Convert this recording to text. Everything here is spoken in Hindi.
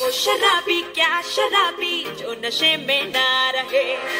वो शराबी क्या शराबी? जो नशे में ना रहे।